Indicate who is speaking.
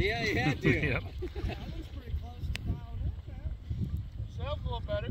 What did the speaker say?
Speaker 1: Yeah, yeah, dude. yep. That was pretty close to down in there. Sounds a little better.